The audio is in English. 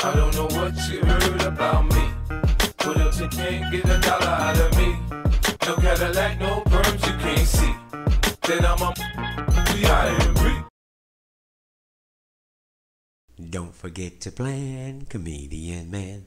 I don't know what you heard about me. What else you can't get a dollar out of me, no Cadillac, no perms you can't see. Then I'm a B.I.M.B. Don't forget to plan, comedian man.